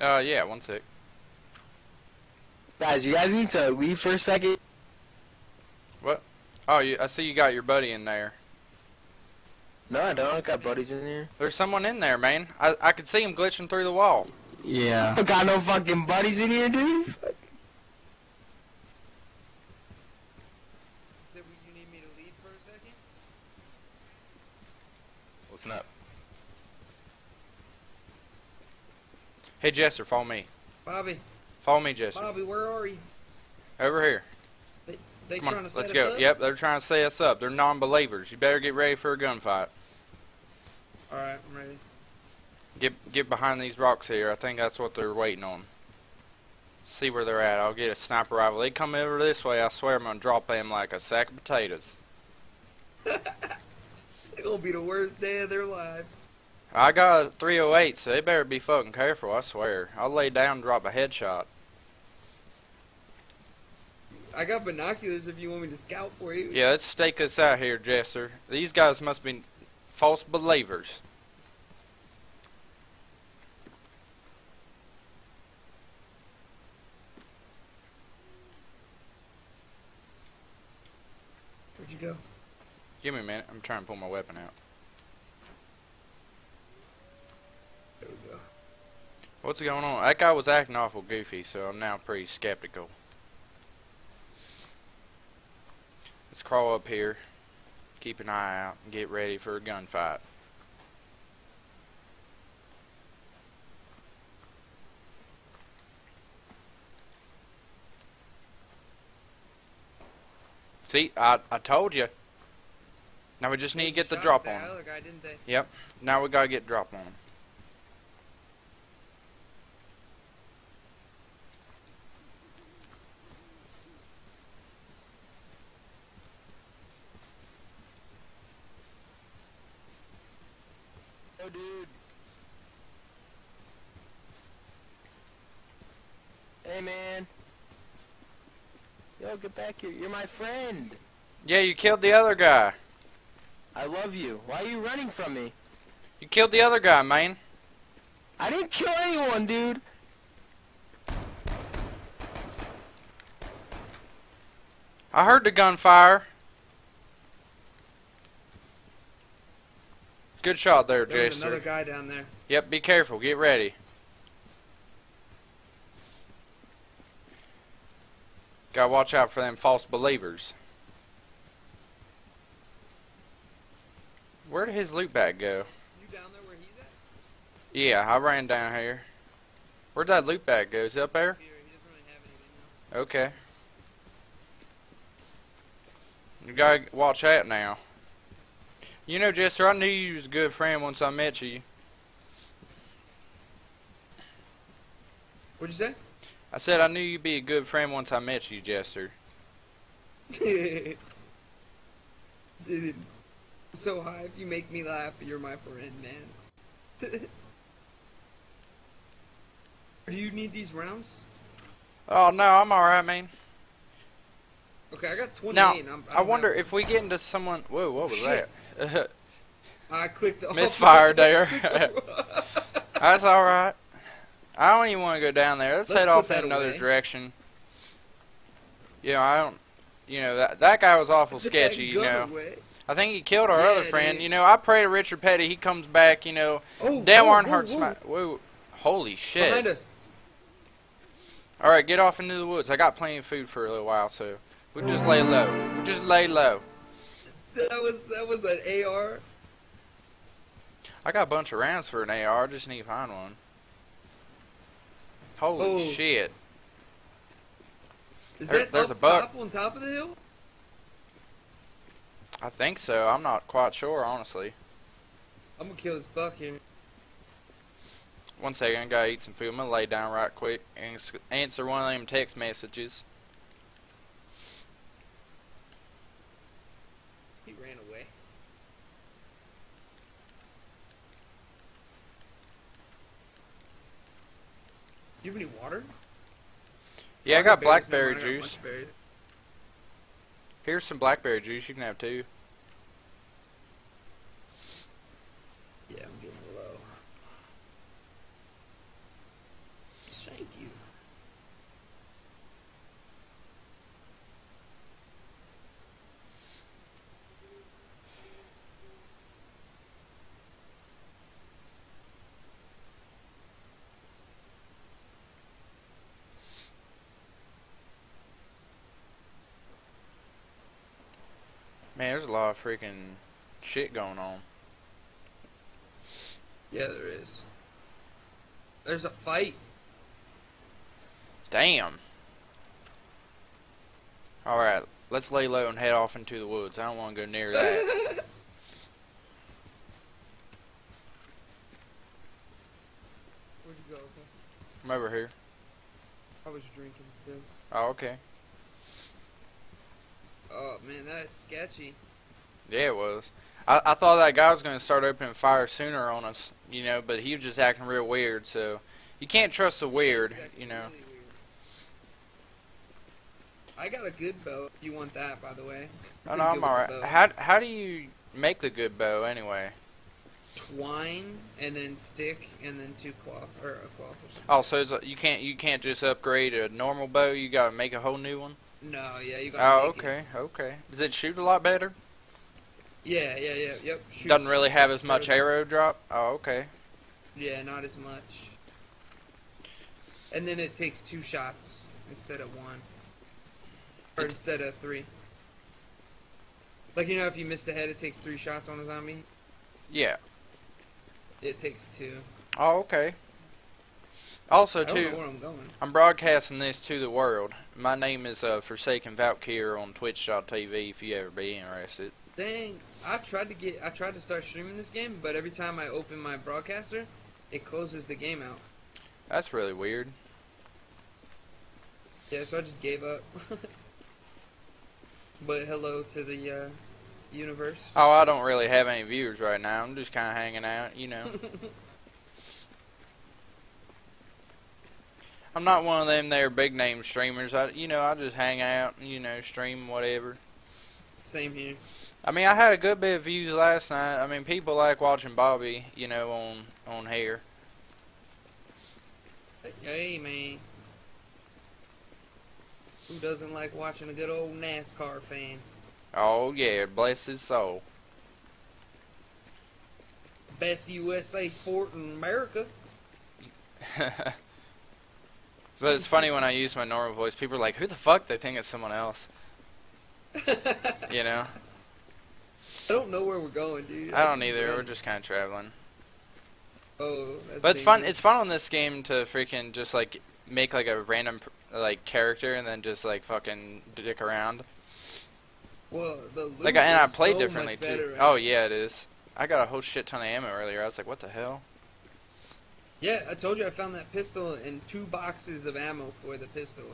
Uh, yeah, one sec. Guys, you guys need to leave for a second. What? Oh, you, I see you got your buddy in there. No, I don't. I got buddies in here. There's someone in there, man. I, I could see him glitching through the wall. Yeah. I got no fucking buddies in here, dude. Said, "Will you need me to leave for a second? What's up? Hey, Jester, follow me. Bobby, Follow me, Jester. Bobby, where are you? Over here. They Come trying on, to set let's go. up? Yep, they're trying to set us up. They're non-believers. You better get ready for a gunfight. All right, I'm ready. Get get behind these rocks here. I think that's what they're waiting on. See where they're at. I'll get a sniper rifle. They come over this way. I swear I'm gonna drop them like a sack of potatoes. Gonna be the worst day of their lives. I got a 308, so they better be fucking careful. I swear. I'll lay down and drop a headshot. I got binoculars if you want me to scout for you. Yeah, let's stake us out here, Jester. These guys must be false believers. Where'd you go? Give me a minute. I'm trying to pull my weapon out. There we go. What's going on? That guy was acting awful goofy, so I'm now pretty skeptical. Let's crawl up here, keep an eye out, and get ready for a gunfight. See, I I told you. Now we just need to get the drop on. other guy, didn't they? Yep. Now we gotta get drop on. Oh, dude. Hey, man. Yo, get back here. You're my friend. Yeah, you killed the other guy. I love you. Why are you running from me? You killed the other guy, man. I didn't kill anyone, dude. I heard the gunfire. Good shot there, There was Jason. another guy down there. Yep, be careful. Get ready. Gotta watch out for them false believers. Where did his loot bag go? You down there where he's at? Yeah, I ran down here. Where'd that loot bag go? Is it up there? Here, he doesn't really have anything now. Okay. You gotta watch out now. You know, Jester, I knew you was a good friend once I met you. What'd you I said I knew you'd be a good friend once I met you, Jester. Dude, so high. If you make me laugh, you're my friend, man. Do you need these rounds? Oh no, I'm alright, man. Okay, I got 28. Now, and I'm, I wonder if we get into someone. Whoa, what was Shit. that? I clicked off. Misfire there. That's alright. I don't even want to go down there. Let's, Let's head off in another away. direction. You know, I don't. You know that that guy was awful sketchy. You know. away. I think he killed our Yeah, other friend. dude. You know, I pray to Richard Petty. He comes back. You know, Oh, oh Dan whoa, Warnhart. whoa, whoa. sma- Whoa, holy shit! Behind us. All right, get off into the woods. I got plenty of food for a little while, so we'll just lay low. We'll just lay low. That was that was an AR. I got a bunch of rounds for an AR. Just need to find one. Holy Oh. shit! Is There- that there's a buck. on top of the hill? I think so. I'm not quite sure, honestly. I'm gonna kill this buck here. One second, I gotta eat some food. I'm gonna lay down right quick and answer one of them text messages. He ran away. You have any water? Yeah, I got blackberry mind, I got a bunch juice. Here's some blackberry juice. You can have two. Yeah, I'm getting low. you. Man, there's a lot of freaking shit going on. Yeah, there is. There's a fight. Damn. Alright, let's lay low and head off into the woods. I don't want to go near that. Where'd you go? Okay. I'm over here. I was drinking still. Oh, okay. Oh man, that is sketchy. Yeah, it was. I, I thought that guy was going to start opening fire sooner on us, you know, but he was just acting real weird, so you can't trust the weird, you know. really weird. I got a good bow. If you want that, by the way. Oh, no, I'm alright. How, how do you make the good bow, anyway? Twine and then stick and then two cloth or a cloth or something. Oh, so it's, a- you can't you can't just upgrade a normal bow. You got to make a whole new one. No, yeah, you got. To Oh, okay, okay. Does it shoot a lot better? Yeah, yeah, yeah, yep. Shoots Doesn't really have as much arrow drop. Oh, okay. Yeah, not as much. And then it takes two shots instead of one, or It- instead of three. Like you know, if you miss the head, it takes three shots on a zombie. Yeah. It takes two. Oh, okay. Also, too, I'm. I'm broadcasting this to the world. My name is uh, Forsaken Valkyr on Twitch.tv. If you ever be interested. Dang, I tried to get, I tried to start streaming this game, but every time I open my broadcaster, it closes the game out. That's really weird. Yeah, so I just gave up. but hello to the uh, universe. Oh, I don't really have any viewers right now. I'm just kind of hanging out, you know. I'm not one of them there big name streamers. I, you know, I just hang out, you know, stream whatever. Same here. I mean, I had a good bit of views last night. I mean, people like watching Bobby, you know, on on here. Hey man, who doesn't like watching a good old NASCAR fan? Oh yeah, bless his soul. Best USA sport in America. but it's funny when I use my normal voice. People are like, "Who the fuck?" They think it's someone else. You know. I don't know where we're going, dude. I don't either. We're just kind of traveling. Oh, But it's fun. It's fun on this game to freaking just like make like a random like character and then just like fucking dick around. well, the loot Like, and I is played so differently too. better, Oh yeah, it is. I got a whole shit ton of ammo earlier. I was like, what the hell? Yeah, I told you I found that pistol and two boxes of ammo for the pistol.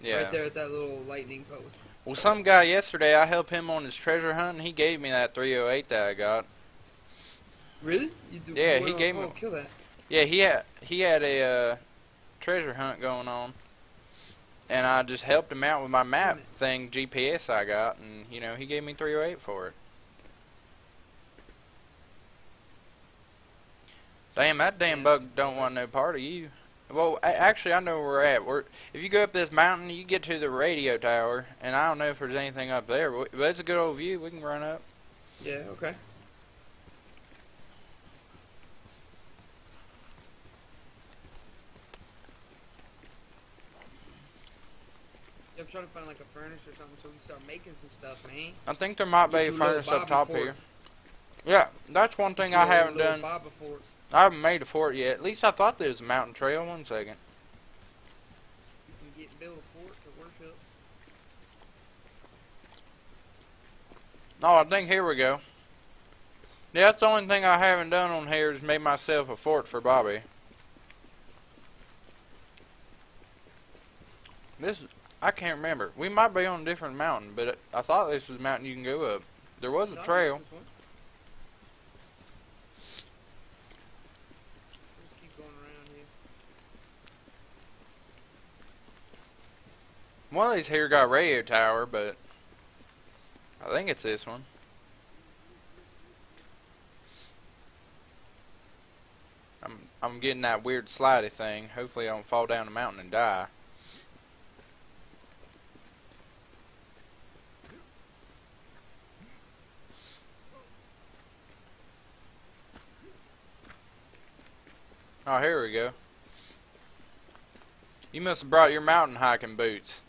Yeah. Right there at that little lightning post. Well, some guy yesterday, I helped him on his treasure hunt, and he gave me that 308 that I got. Really? You do, Yeah, he gave on- me- Oh, kill that. Yeah, he had he had a uh, treasure hunt going on, and I just helped him out with my map thing GPS I got, and you know he gave me 308 for it. Damn, that damn bug don't want no part of you. Well, actually, I know where we're at. We're if you go up this mountain, you get to the radio tower, and I don't know if there's anything up there, but but it's a good old view. We can run up. Yeah, okay. Yeah, I'm trying to find like a furnace or something so we can start making some stuff, man. I think there might be Get a a furnace up top fort. here. Yeah, that's one thing Get you I a haven't little done. I haven't made a fort yet. At least I thought there was a mountain trail. One second. You can get build a fort to worship. Oh, I think here we go. Yeah, that's the only thing I haven't done on here is made myself a fort for Bobby. This, I can't remember. We might be on a different mountain, but I thought this was a mountain you can go up. There was No, a trail. this one. Just keep going around here. One of these here got radio tower, but I think it's this one. I'm I'm getting that weird slidey thing. Hopefully I don't fall down the mountain and die. Oh, here we go. You must have brought your mountain hiking boots.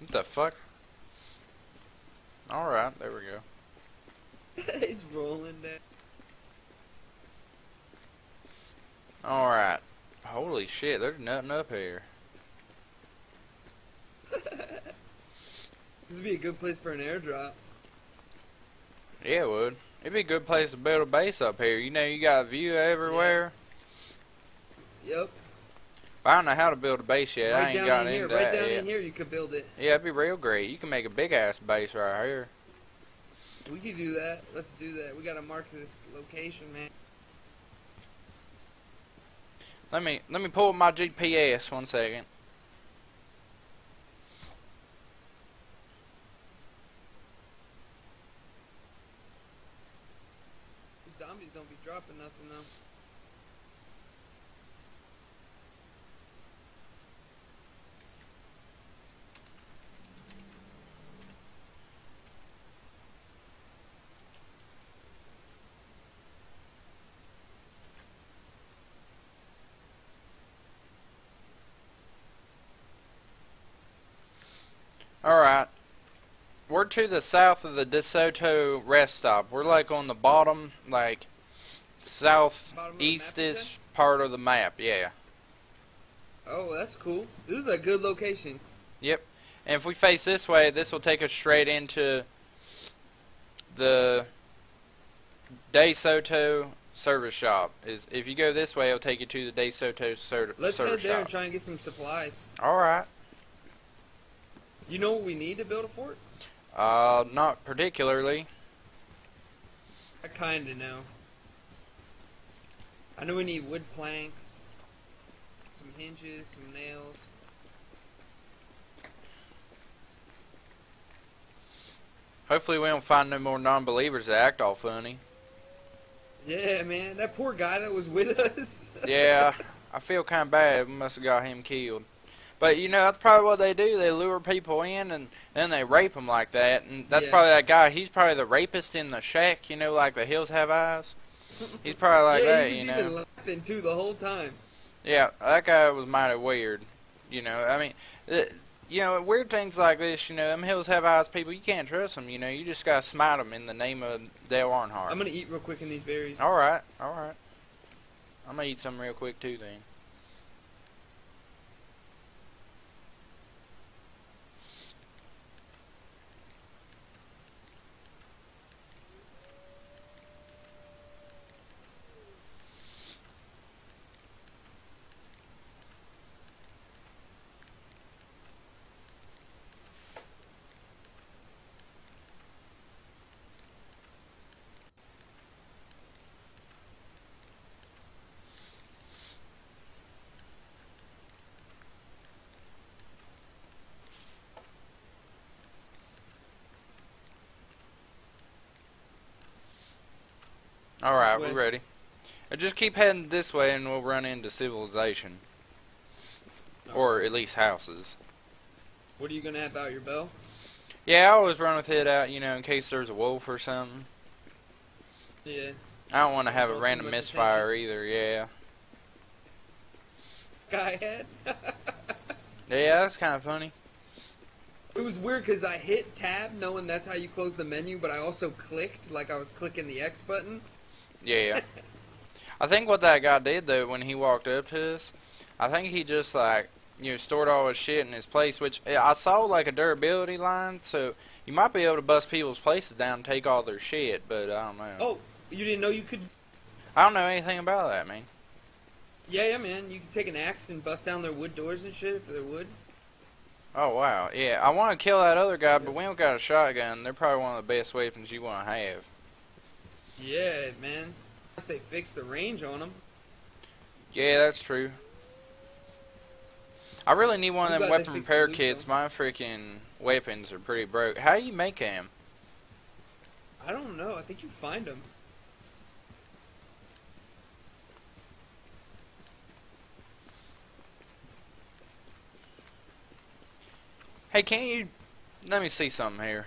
What the fuck? Alright, there we go. He's rolling there. Alright. Holy shit, there's nothing up here. This would be a good place for an airdrop. Yeah, it would. It'd be a good place to build a base up here. You know, you got a view everywhere. Yep. But I don't know how to build a base yet. I right ain't down got in here. Right down yet. in here, you could build it. Yeah, it'd be real great. You can make a big ass base right here. We could do that. Let's do that. We gotta mark this location, man. Let me let me pull up my GPS one second. These zombies don't be dropping nothing though. Alright. We're to the south of the DeSoto rest stop. We're like on the bottom, like Bottom of the map, you southeast part of the map, yeah. Oh, that's cool. This is a good location. Yep. And if we face this way, this will take us straight into the DeSoto service shop. Is if you go this way, it'll take you to the De DeSoto ser- Let's head there and try and get some supplies. All right. You know what we need to build a fort? Uh, not particularly. I kinda know. I know we need wood planks, some hinges, some nails. Hopefully, we don't find no more non-believers that act all funny. Yeah, man, that poor guy that was with us. Yeah, I feel kind of bad. We must have got him killed. But you know, that's probably what they do. They lure people in and then they rape them like that. And that's Yeah. probably that guy. He's probably the rapist in the shack. You know, like the hills have eyes. He's probably like yeah, that. You even know. laughing too the whole time. Yeah, that guy was mighty weird. You know, I mean, uh, you know, weird things like this. You know, them hills have eyes. People, you can't trust them. You know, you just gotta smite them in the name of Dale Earnhardt. I'm gonna eat real quick in these berries. All right, all right. I'm gonna eat some real quick too then. All right, we way? ready. Uh, just keep heading this way, and we'll run into civilization, or at least houses. What are you gonna have out your bell? Yeah, I always run with it out, you know, in case there's a wolf or something. Yeah. I don't want to have a random misfire either. Yeah, Guy had. yeah, that's kind of funny. It was weird because I hit tab knowing that's how you close the menu, but I also clicked like I was clicking the X button. Yeah. I think what that guy did though when he walked up to us, I think he just like you know stored all his shit in his place, which I saw like a durability line, so you might be able to bust people's places down and take all their shit, but I don't know. Oh, you didn't know you could? I don't know anything about that, man. Yeah, yeah, man. You could take an axe and bust down their wood doors and shit for their wood. Oh wow, yeah. I want to kill that other guy, but we don't got a shotgun. They're probably one of the best weapons you want to have. Yeah, man. I say fix the range on them. Yeah, that's true. I really need one of them weapon fixed the repair kits. My freaking weapons are pretty broke. How do you make them? I don't know. I think you find them. Hey, can't you? Let me see something here.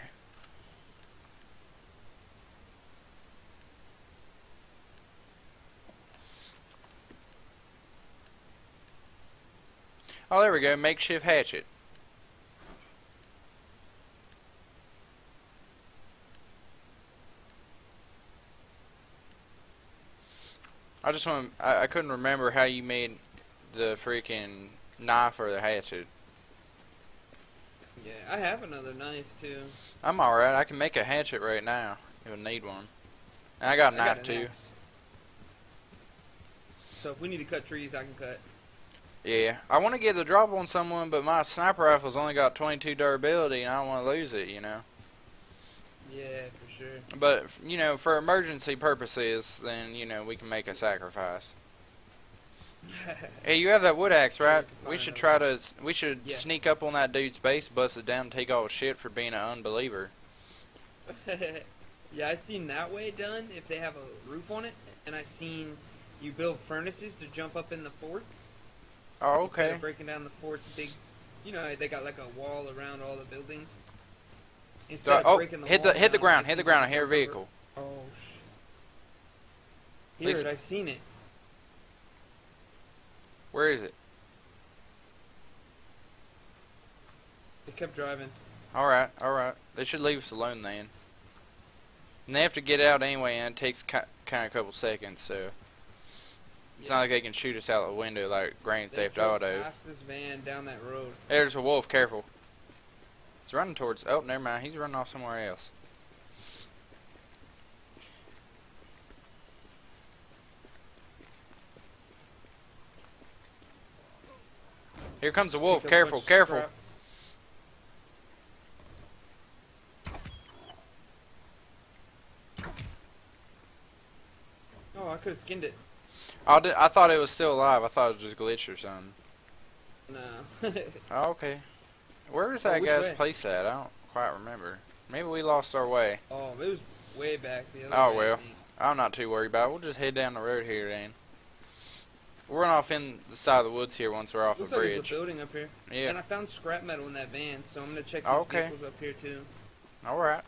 Oh, there we go. Makeshift hatchet. I just want. I, I couldn't remember how you made the freaking knife or the hatchet. Yeah, I have another knife too. I'm alright. I can make a hatchet right now. You'll need one. And I got a I knife an too. axe. So if we need to cut trees, I can cut. Yeah. I want to get the drop on someone, but my sniper rifle's only got 22 durability, and I don't want to lose it. You know. Yeah, for sure. But you know, for emergency purposes, then you know we can make a sacrifice. Hey, you have that wood axe, right? can We should try to. We should Yeah. sneak up on that dude's base, bust it down, and take all shit for being an unbeliever. yeah, I seen that way done if they have a roof on it, and I seen you build furnaces to jump up in the forts. Oh, Instead okay. of breaking down the forts, big, you know, they got like a wall around all the buildings. Instead of oh, breaking the hit the wall hit the ground. Hit the ground. I hear a over- vehicle. Oh. sh- Lisa- Here, I seen it. Where is it? They kept driving. All right, all right. They should leave us alone then. And they have to get out anyway, and it takes kind of a couple seconds, so it's not like they can shoot us out the window like Grand They Theft Auto. Past this van down that road. There's a wolf. Careful. He's running towards. Oh, never mind. He's running off somewhere else. Here comes the wolf. Picked up a Careful, careful. Oh, I could have skinned it. I, did, I thought it was still alive. I thought it was just glitched or something. No. Oh, okay. Where's Oh, that which guy's way? place at? I don't quite remember. Maybe we lost our way. oh, it was way back the other Oh, well. I'm not too worried about it. We'll just head down the road here then. We're off in the side of the woods here once we're off Looks the like bridge. there's a building up here. yeah. And I found scrap metal in that van, so I'm gonna check these Oh, okay. vehicles up here too. All right.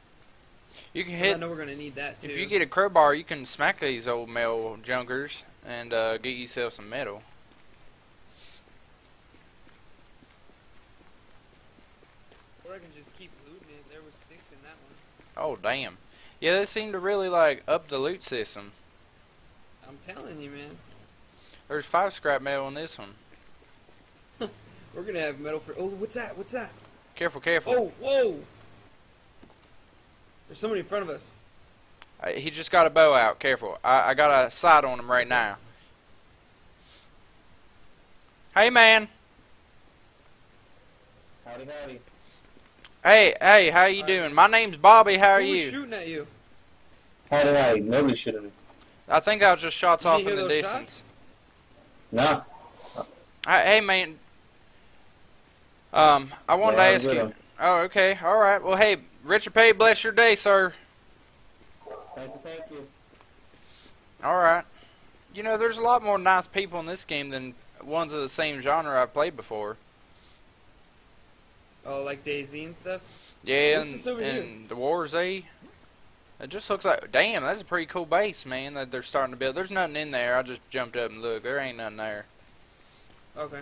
You can hit. I know we're gonna need that too. If you get a crowbar, you can smack these old metal junkers and uh, get yourself some metal. or I can just keep looting it. There was six in that one. Oh damn. Yeah, they seem to really like up the loot system. I'm telling you, man. There's five scrap metal in this one. We're gonna have metal for. Oh, what's that? What's that? Careful, careful. Oh, whoa! There's somebody in front of us. Uh, he just got a bow out. Careful. I, I got a sight on him right now. Hey, man. Howdy, howdy. Hey, hey, how you Alright. doing? My name's Bobby. How are Who was you? shooting at you? Howdy, howdy. Nobody's shooting me. I think I was just shots You off didn't in the hear those distance. Nah. Hey, hey, man. Um, I wanted Yeah, to I'm ask good. you. Oh, okay. All right. Well, hey, Richard Pay, bless your day, sir. Thank you, thank you. All right. You know, there's a lot more nice people in this game than ones of the same genre I've played before. Oh, like DayZ and stuff. Yeah, What's and, this over here? and the War Z. It just looks like, damn, that's a pretty cool base, man, that they're starting to build. There's nothing in there. I just jumped up and looked. There ain't nothing there. Okay.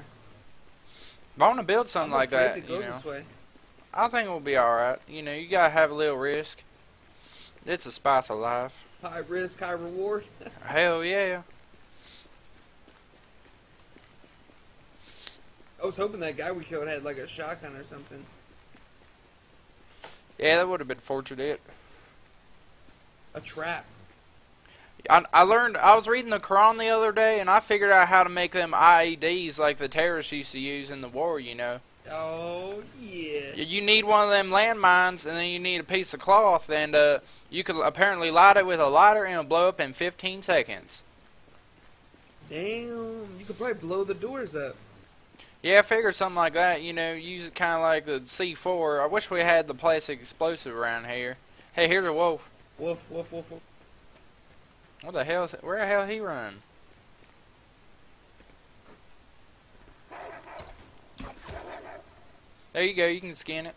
If I want to build something I'm like that, to go you know, this way. I think we'll be all right. You know, you gotta have a little risk. It's a spice of life. High risk, high reward. Hell yeah. I was hoping that guy we killed had like a shotgun or something. Yeah, that would have been fortunate. A trap. I, I learned. I was reading the Quran the other day, and I figured out how to make them IEDs like the terrorists used to use in the war. You know, Oh yeah. you need one of them landmines, and then you need a piece of cloth, and uh, you can apparently light it with a lighter, and it'll blow up in 15 seconds. Damn. You could probably blow the doors up. Yeah, I figured something like that. You know, use it kind of like the C4. I wish we had the plastic explosive around here. Hey, here's a wolf. Wolf, wolf, wolf, woof. What the hell? Is Where the hell he run? There you go. You can scan it.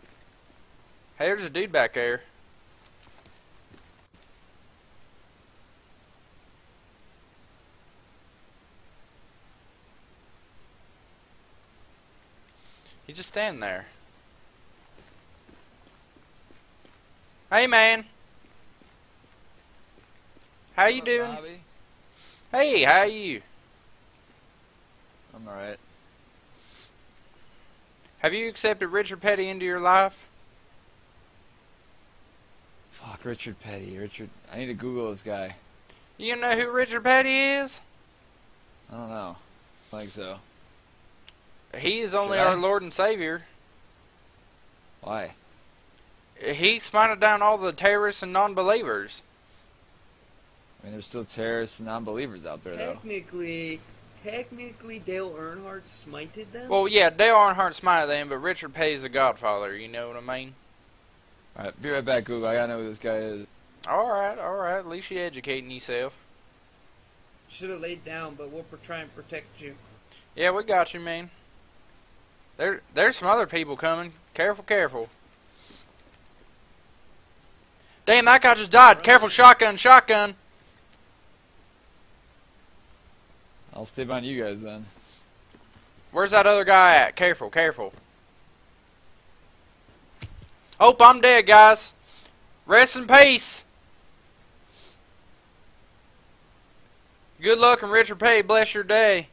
Hey, there's a dude back there. He's just standing there. Hey, man. How you doing? Bobby? Hey, how are you? I'm alright. Have you accepted Richard Petty into your life? Fuck, Richard Petty. Richard. I need to Google this guy. You know who Richard Petty is? I don't know. I think so. He is only our Lord and Savior. Why? He smited down all the terrorists and non-believers. I mean, there's still terrorists and non-believers out there, though. Technically, technically, Dale Earnhardt smited them. Well, yeah, Dale Earnhardt smited them, but Richard Petty's the Godfather. You know what I mean? Alright, be right back, Google. I gotta know who this guy is. All right, all right. At least you're educating yourself. should have laid down, but we'll try and protect you. Yeah, we got you, man. There, there's some other people coming. Careful, careful. Damn, that guy just died. Careful, shotgun, shotgun. I'll stay behind you guys then. Where's that other guy at? Careful, careful. Hope I'm dead, guys. Rest in peace. Good luck and Richard Pay. bless your day.